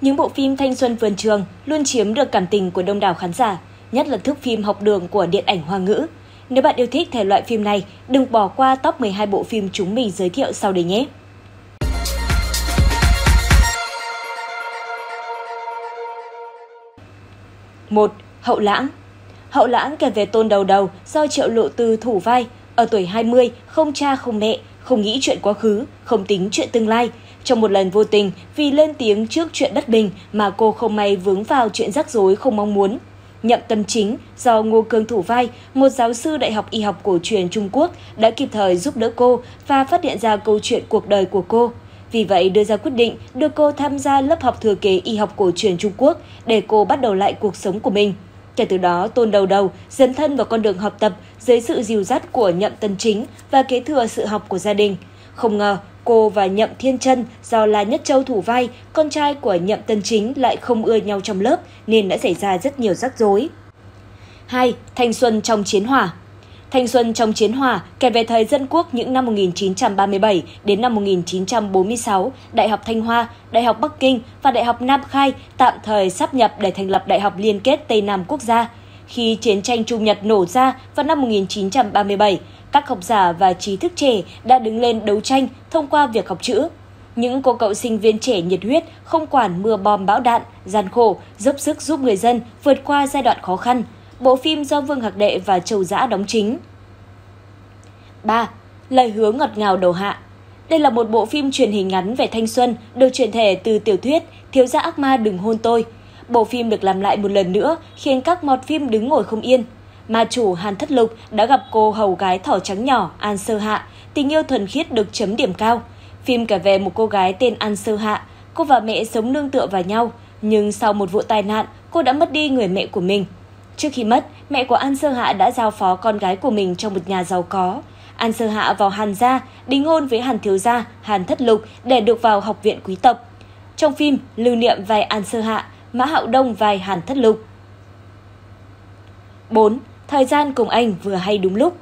những bộ phim thanh xuân vườn trường luôn chiếm được cảm tình của đông đảo khán giả, nhất là thước phim học đường của điện ảnh hoa ngữ. Nếu bạn yêu thích thể loại phim này, đừng bỏ qua top 12 bộ phim chúng mình giới thiệu sau đây nhé. một Hậu Lãng Hậu Lãng kể về tôn đầu đầu do triệu lộ tư thủ vai. Ở tuổi 20, không cha không mẹ, không nghĩ chuyện quá khứ, không tính chuyện tương lai. Trong một lần vô tình, vì lên tiếng trước chuyện đất bình mà cô không may vướng vào chuyện rắc rối không mong muốn. Nhậm tâm chính do Ngô Cương thủ vai, một giáo sư đại học y học cổ truyền Trung Quốc đã kịp thời giúp đỡ cô và phát hiện ra câu chuyện cuộc đời của cô. Vì vậy đưa ra quyết định đưa cô tham gia lớp học thừa kế y học cổ truyền Trung Quốc để cô bắt đầu lại cuộc sống của mình. Kể từ đó, Tôn Đầu Đầu dấn thân vào con đường học tập dưới sự dìu dắt của Nhậm Tân Chính và kế thừa sự học của gia đình. Không ngờ, cô và Nhậm Thiên Trân do là Nhất Châu thủ vai, con trai của Nhậm Tân Chính lại không ưa nhau trong lớp nên đã xảy ra rất nhiều rắc rối. 2. Thanh xuân trong chiến hỏa Thanh xuân trong chiến hỏa kể về thời dân quốc những năm 1937 đến năm 1946, Đại học Thanh Hoa, Đại học Bắc Kinh và Đại học Nam Khai tạm thời sắp nhập để thành lập Đại học Liên kết Tây Nam Quốc gia. Khi chiến tranh Trung Nhật nổ ra vào năm 1937, các học giả và trí thức trẻ đã đứng lên đấu tranh thông qua việc học chữ. Những cô cậu sinh viên trẻ nhiệt huyết, không quản mưa bom bão đạn, gian khổ, dốc sức giúp người dân vượt qua giai đoạn khó khăn. Bộ phim do Vương Hạc Đệ và Châu Dã đóng chính. 3. Lời hứa ngọt ngào đầu hạ Đây là một bộ phim truyền hình ngắn về thanh xuân, được truyền thể từ tiểu thuyết Thiếu gia ác ma đừng hôn tôi. Bộ phim được làm lại một lần nữa khiến các mọt phim đứng ngồi không yên. Ma chủ Hàn Thất Lục đã gặp cô hầu gái thỏ trắng nhỏ An Sơ Hạ, tình yêu thuần khiết được chấm điểm cao. Phim kể về một cô gái tên An Sơ Hạ, cô và mẹ sống nương tựa vào nhau, nhưng sau một vụ tai nạn, cô đã mất đi người mẹ của mình. Trước khi mất, mẹ của An Sơ Hạ đã giao phó con gái của mình trong một nhà giàu có. An Sơ Hạ vào Hàn gia, đính hôn với Hàn Thiếu Gia, Hàn Thất Lục để được vào học viện quý tộc. Trong phim, lưu niệm về An Sơ Hạ, Mã Hạo Đông vai Hàn Thất Lục. 4. Thời gian cùng anh vừa hay đúng lúc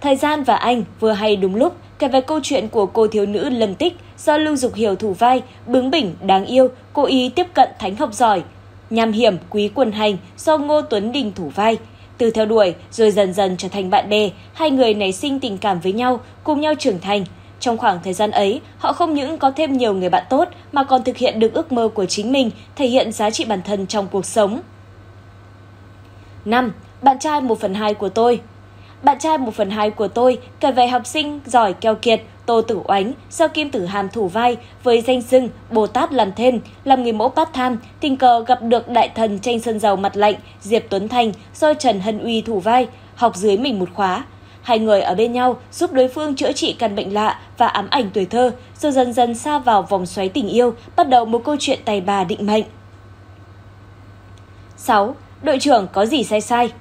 Thời gian và anh vừa hay đúng lúc kể về câu chuyện của cô thiếu nữ Lâm Tích do Lưu Dục Hiểu thủ vai, bướng bỉnh, đáng yêu, cố ý tiếp cận thánh học giỏi. Nham hiểm, quý quần hành do Ngô Tuấn Đình thủ vai. Từ theo đuổi rồi dần dần trở thành bạn bè, hai người nảy sinh tình cảm với nhau, cùng nhau trưởng thành. Trong khoảng thời gian ấy, họ không những có thêm nhiều người bạn tốt mà còn thực hiện được ước mơ của chính mình, thể hiện giá trị bản thân trong cuộc sống. 5. Bạn trai 1 phần 2 của tôi Bạn trai 1 phần 2 của tôi kể về học sinh giỏi keo kiệt, Tô Tử Oánh, sau Kim Tử Hàm thủ vai với danh xưng Bồ Tát làm thêm, làm người mẫu part time, tình cờ gặp được đại thần tranh sơn dầu mặt lạnh Diệp Tuấn Thành do Trần Hân Uy thủ vai, học dưới mình một khóa. Hai người ở bên nhau giúp đối phương chữa trị căn bệnh lạ và ám ảnh tuổi thơ, rồi dần dần xa vào vòng xoáy tình yêu, bắt đầu một câu chuyện tài bà định mệnh. 6. Đội trưởng có gì sai sai?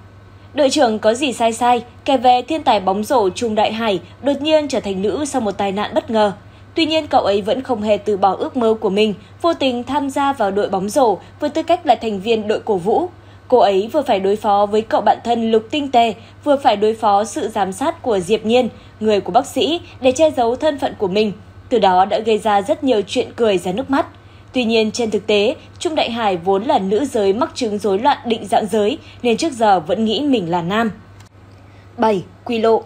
Đội trưởng có gì sai sai, kể về thiên tài bóng rổ Trung Đại Hải đột nhiên trở thành nữ sau một tai nạn bất ngờ. Tuy nhiên cậu ấy vẫn không hề từ bỏ ước mơ của mình, vô tình tham gia vào đội bóng rổ với tư cách là thành viên đội cổ vũ. Cô ấy vừa phải đối phó với cậu bạn thân Lục Tinh Tề, vừa phải đối phó sự giám sát của Diệp Nhiên, người của bác sĩ, để che giấu thân phận của mình. Từ đó đã gây ra rất nhiều chuyện cười ra nước mắt. Tuy nhiên trên thực tế, Trung Đại Hải vốn là nữ giới mắc chứng rối loạn định dạng giới nên trước giờ vẫn nghĩ mình là nam. 7. Quy lộ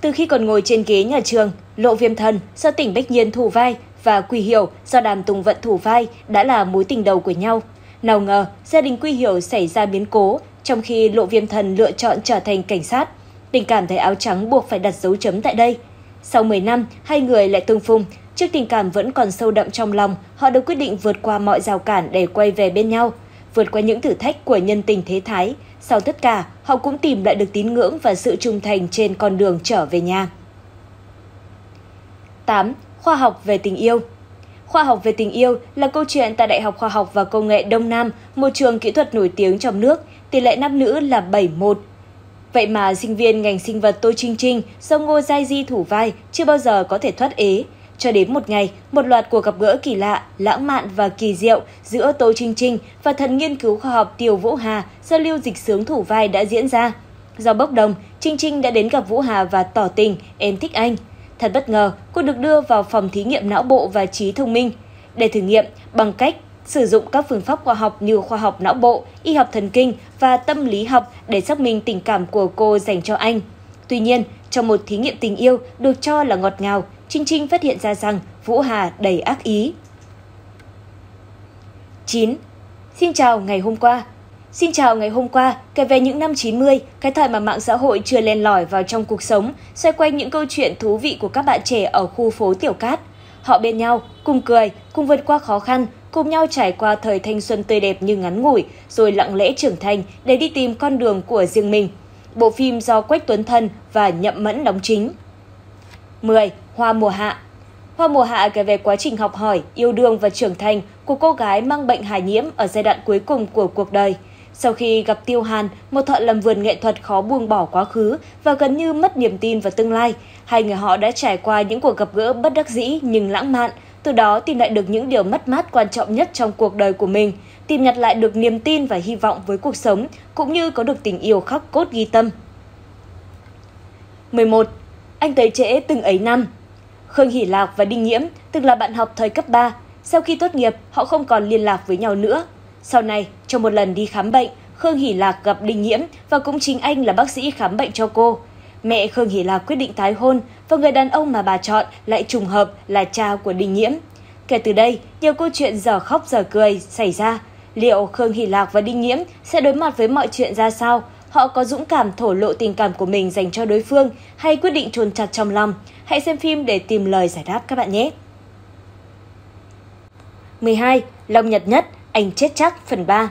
Từ khi còn ngồi trên ghế nhà trường, Lộ Viêm Thần do tỉnh Bách Nhiên thủ vai và quỳ Hiểu do Đàm Tùng Vận thủ vai đã là mối tình đầu của nhau. Nào ngờ, gia đình Quy Hiểu xảy ra biến cố, trong khi Lộ Viêm Thần lựa chọn trở thành cảnh sát. Tình cảm thấy áo trắng buộc phải đặt dấu chấm tại đây. Sau 10 năm, hai người lại tương phùng, Trước tình cảm vẫn còn sâu đậm trong lòng, họ đã quyết định vượt qua mọi rào cản để quay về bên nhau, vượt qua những thử thách của nhân tình thế thái. Sau tất cả, họ cũng tìm lại được tín ngưỡng và sự trung thành trên con đường trở về nhà. 8. Khoa học về tình yêu Khoa học về tình yêu là câu chuyện tại Đại học Khoa học và Công nghệ Đông Nam, một trường kỹ thuật nổi tiếng trong nước, tỷ lệ nam nữ là 71. Vậy mà sinh viên ngành sinh vật Tô Trinh Trinh do Ngô Giai Di thủ vai chưa bao giờ có thể thoát ế. Cho đến một ngày, một loạt cuộc gặp gỡ kỳ lạ, lãng mạn và kỳ diệu giữa Tô Trinh Trinh và thần nghiên cứu khoa học Tiêu Vũ Hà do lưu dịch sướng thủ vai đã diễn ra. Do bốc đồng, Trinh Trinh đã đến gặp Vũ Hà và tỏ tình, em thích anh. Thật bất ngờ, cô được đưa vào phòng thí nghiệm não bộ và trí thông minh để thử nghiệm bằng cách sử dụng các phương pháp khoa học như khoa học não bộ, y học thần kinh và tâm lý học để xác minh tình cảm của cô dành cho anh. Tuy nhiên, trong một thí nghiệm tình yêu được cho là ngọt ngào, Trinh Trinh phát hiện ra rằng Vũ Hà đầy ác ý. 9. Xin chào ngày hôm qua, Xin chào ngày hôm qua, kể về những năm 90, cái thời mà mạng xã hội chưa len lỏi vào trong cuộc sống, xoay quanh những câu chuyện thú vị của các bạn trẻ ở khu phố Tiểu Cát. Họ bên nhau, cùng cười, cùng vượt qua khó khăn, cùng nhau trải qua thời thanh xuân tươi đẹp như ngắn ngủi, rồi lặng lẽ trưởng thành để đi tìm con đường của riêng mình. Bộ phim do Quách Tuấn Thân và Nhậm Mẫn đóng chính. 10. Hoa mùa hạ Hoa mùa hạ kể về quá trình học hỏi, yêu đương và trưởng thành của cô gái mang bệnh hài nhiễm ở giai đoạn cuối cùng của cuộc đời – sau khi gặp Tiêu Hàn, một thợ làm vườn nghệ thuật khó buông bỏ quá khứ và gần như mất niềm tin vào tương lai, hai người họ đã trải qua những cuộc gặp gỡ bất đắc dĩ nhưng lãng mạn, từ đó tìm lại được những điều mất mát quan trọng nhất trong cuộc đời của mình, tìm nhặt lại được niềm tin và hy vọng với cuộc sống, cũng như có được tình yêu khắc cốt ghi tâm. 11. Anh tới trễ từng ấy năm Khương Hỷ Lạc và Đinh Nhiễm từng là bạn học thời cấp 3. Sau khi tốt nghiệp, họ không còn liên lạc với nhau nữa. Sau này, trong một lần đi khám bệnh, Khương Hỷ Lạc gặp Đinh Nhiễm và cũng chính anh là bác sĩ khám bệnh cho cô. Mẹ Khương Hỷ Lạc quyết định tái hôn và người đàn ông mà bà chọn lại trùng hợp là cha của Đinh Nhiễm. Kể từ đây, nhiều câu chuyện giờ khóc giờ cười xảy ra. Liệu Khương Hỷ Lạc và Đinh Nhiễm sẽ đối mặt với mọi chuyện ra sao? Họ có dũng cảm thổ lộ tình cảm của mình dành cho đối phương hay quyết định chôn chặt trong lòng? Hãy xem phim để tìm lời giải đáp các bạn nhé! 12. Long Nhật Nhất anh chết chắc phần 3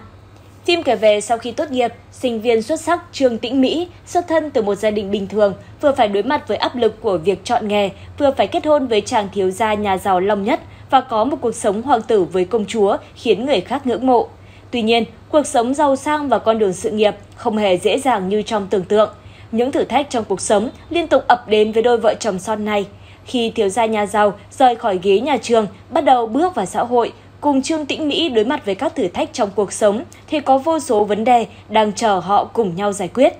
Phim kể về sau khi tốt nghiệp, sinh viên xuất sắc Trương Tĩnh Mỹ xuất thân từ một gia đình bình thường, vừa phải đối mặt với áp lực của việc chọn nghề, vừa phải kết hôn với chàng thiếu gia nhà giàu Long Nhất và có một cuộc sống hoàng tử với công chúa khiến người khác ngưỡng mộ. Tuy nhiên, cuộc sống giàu sang và con đường sự nghiệp không hề dễ dàng như trong tưởng tượng. Những thử thách trong cuộc sống liên tục ập đến với đôi vợ chồng son này. Khi thiếu gia nhà giàu rời khỏi ghế nhà trường, bắt đầu bước vào xã hội, cùng Trương Tĩnh Mỹ đối mặt với các thử thách trong cuộc sống thì có vô số vấn đề đang chờ họ cùng nhau giải quyết.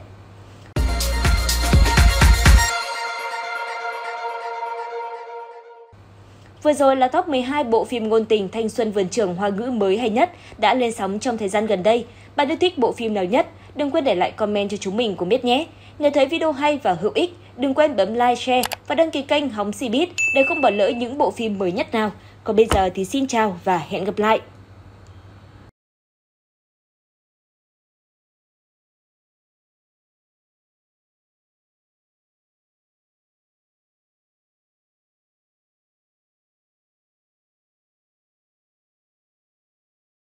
Vừa rồi là top 12 bộ phim ngôn tình thanh xuân vườn trường hoa ngữ mới hay nhất đã lên sóng trong thời gian gần đây. Bạn yêu thích bộ phim nào nhất? Đừng quên để lại comment cho chúng mình cùng biết nhé. Nếu thấy video hay và hữu ích, đừng quên bấm like, share và đăng ký kênh Hóng si Bít để không bỏ lỡ những bộ phim mới nhất nào. Còn bây giờ thì xin chào và hẹn gặp lại!